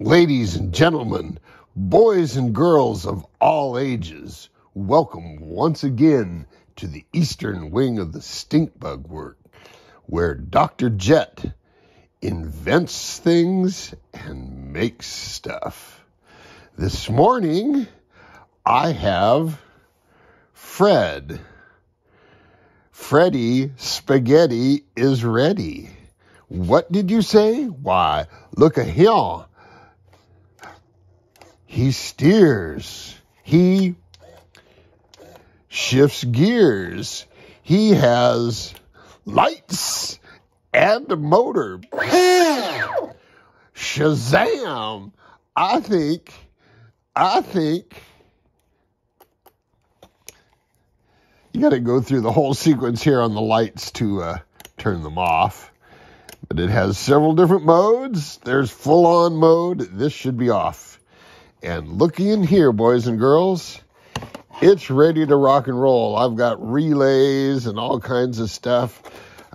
Ladies and gentlemen, boys and girls of all ages, welcome once again to the eastern wing of the stink bug work, where Dr. Jet invents things and makes stuff. This morning, I have Fred. Freddy Spaghetti is ready. What did you say? Why, look at him. He steers. He shifts gears. He has lights and a motor. Shazam! I think, I think, you got to go through the whole sequence here on the lights to uh, turn them off. But it has several different modes. There's full on mode. This should be off. And looky in here, boys and girls. It's ready to rock and roll. I've got relays and all kinds of stuff.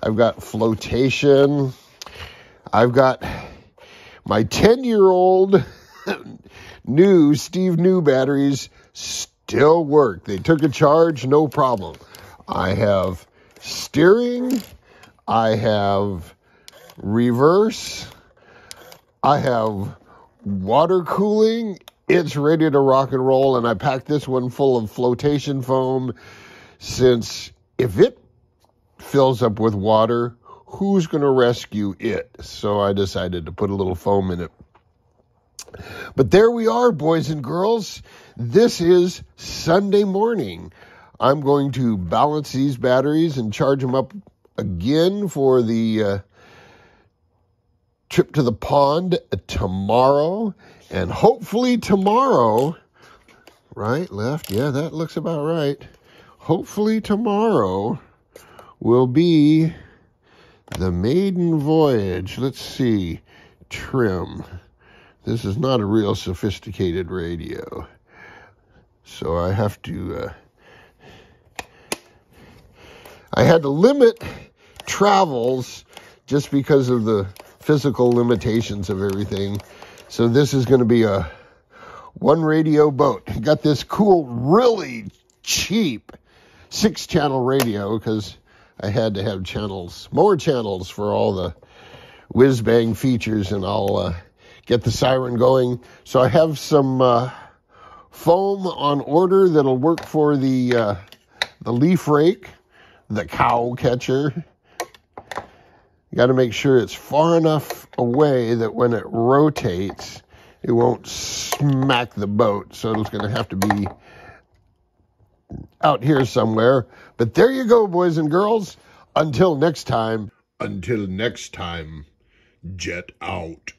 I've got flotation. I've got my 10 year old new Steve New batteries still work. They took a charge, no problem. I have steering. I have reverse. I have water cooling it's ready to rock and roll. And I packed this one full of flotation foam since if it fills up with water, who's going to rescue it? So I decided to put a little foam in it. But there we are, boys and girls. This is Sunday morning. I'm going to balance these batteries and charge them up again for the uh, trip to the pond tomorrow. And hopefully tomorrow, right, left, yeah, that looks about right. Hopefully tomorrow will be the maiden voyage. Let's see, trim. This is not a real sophisticated radio. So I have to, uh, I had to limit travels just because of the physical limitations of everything. So this is going to be a one radio boat. Got this cool, really cheap six channel radio because I had to have channels, more channels for all the whiz bang features, and I'll uh, get the siren going. So I have some uh, foam on order that'll work for the uh, the leaf rake, the cow catcher, you got to make sure it's far enough away that when it rotates, it won't smack the boat. So it's going to have to be out here somewhere. But there you go, boys and girls. Until next time. Until next time, jet out.